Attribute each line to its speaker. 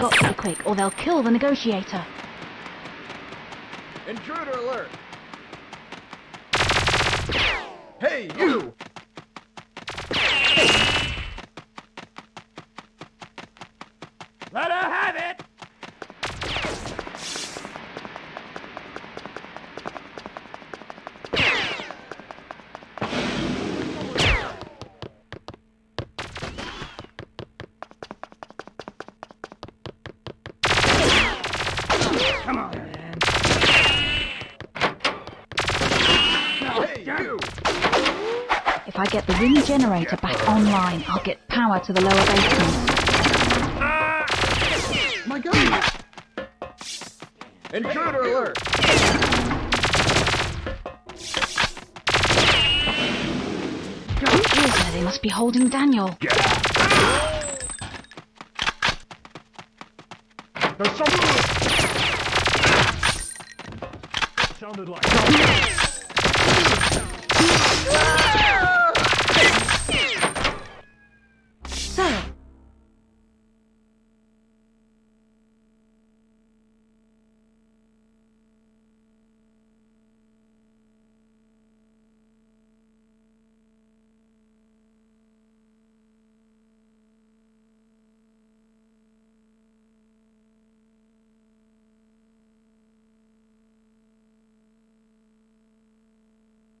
Speaker 1: got to be quick, or they'll kill the negotiator.
Speaker 2: Intruder alert! Hey, you! Let her have it! Come on, man. Hey, you!
Speaker 1: If I get the wind generator back online, I'll get power to the lower basement.
Speaker 2: My God! Intruder alert!
Speaker 1: Here's where they must be holding Daniel.
Speaker 2: There's something.
Speaker 3: Sounded like.